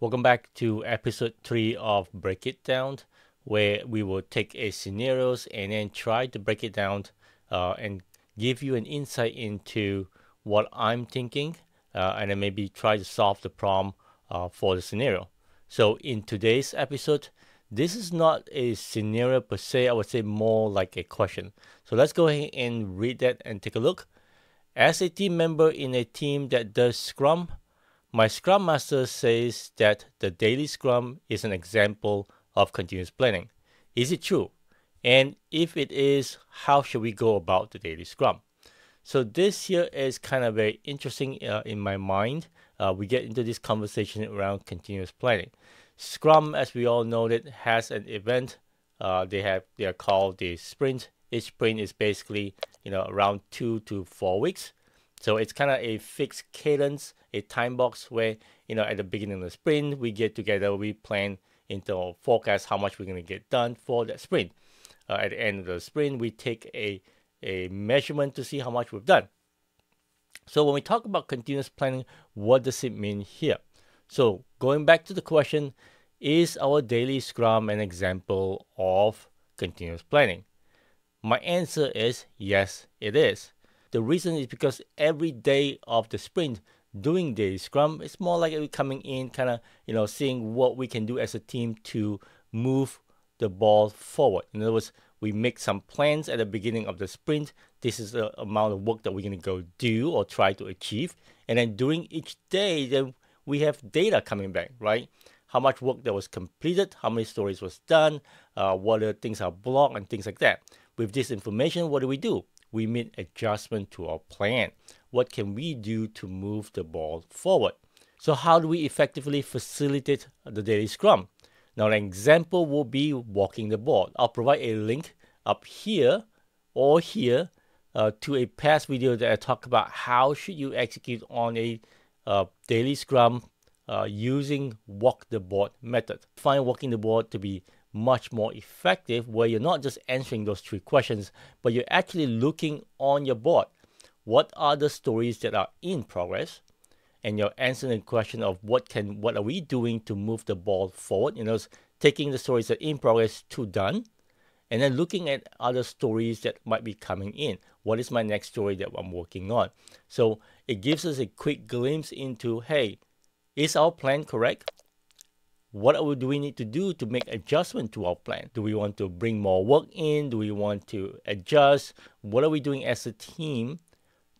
Welcome back to episode 3 of Break It Down, where we will take a scenarios and then try to break it down uh, and give you an insight into what I'm thinking uh, and then maybe try to solve the problem uh, for the scenario. So in today's episode, this is not a scenario per se, I would say more like a question. So let's go ahead and read that and take a look. As a team member in a team that does Scrum, my Scrum Master says that the daily Scrum is an example of continuous planning. Is it true? And if it is, how should we go about the daily Scrum? So this here is kind of very interesting uh, in my mind. Uh, we get into this conversation around continuous planning. Scrum, as we all know, it has an event. Uh, they have they are called the sprint. Each sprint is basically you know around two to four weeks. So it's kind of a fixed cadence, a time box where you know at the beginning of the sprint we get together, we plan into forecast how much we're going to get done for that sprint. Uh, at the end of the sprint, we take a a measurement to see how much we've done. So when we talk about continuous planning, what does it mean here? So going back to the question, is our daily scrum an example of continuous planning? My answer is yes, it is. The reason is because every day of the sprint doing daily scrum, it's more like coming in, kind of, you know, seeing what we can do as a team to move the ball forward. In other words, we make some plans at the beginning of the sprint. This is the amount of work that we're going to go do or try to achieve. And then during each day, then we have data coming back, right? How much work that was completed, how many stories was done, uh, what other things are blocked, and things like that. With this information, what do we do? We make adjustment to our plan. What can we do to move the ball forward? So how do we effectively facilitate the daily scrum? Now an example will be walking the board. I'll provide a link up here or here uh, to a past video that I talk about how should you execute on a uh, daily scrum uh, using walk the board method. Find walking the board to be much more effective where you're not just answering those three questions, but you're actually looking on your board. What are the stories that are in progress? And you're answering the question of what can what are we doing to move the ball forward? You know, taking the stories that are in progress to done, and then looking at other stories that might be coming in. What is my next story that I'm working on? So it gives us a quick glimpse into hey, is our plan correct? What do we need to do to make adjustment to our plan? Do we want to bring more work in? Do we want to adjust? What are we doing as a team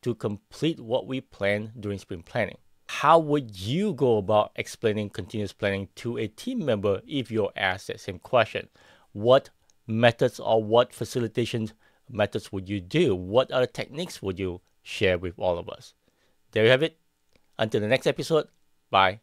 to complete what we plan during sprint planning? How would you go about explaining continuous planning to a team member if you're asked that same question? What methods or what facilitation methods would you do? What other techniques would you share with all of us? There you have it. Until the next episode, bye